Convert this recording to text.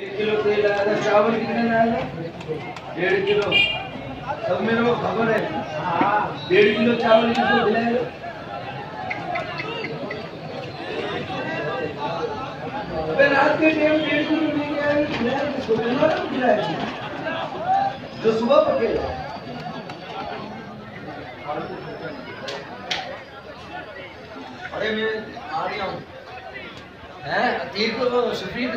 एक किलो तेल आया था, चावल कितने में आया था? डेढ़ किलो। सब मेरे को खबर है। हाँ, डेढ़ किलो चावल किसको दिलाएगा रात के टाइम डेढ़ किलो लेके आए सुबह किसको तो खिलाया जो सुबह पकेगा अरे मैं आ रहा हूँ। हैं तीर को शफीक